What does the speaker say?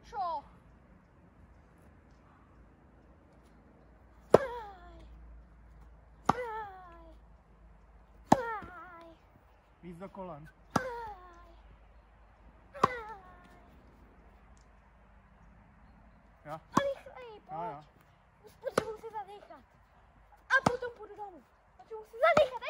control. Víc do kolen. Aj. Jo? A rychleji, Jo, jo. pojď. Už potřebuji se zadýchat. A potom půjdu domů. Potřebuji se zadýchat, ještě.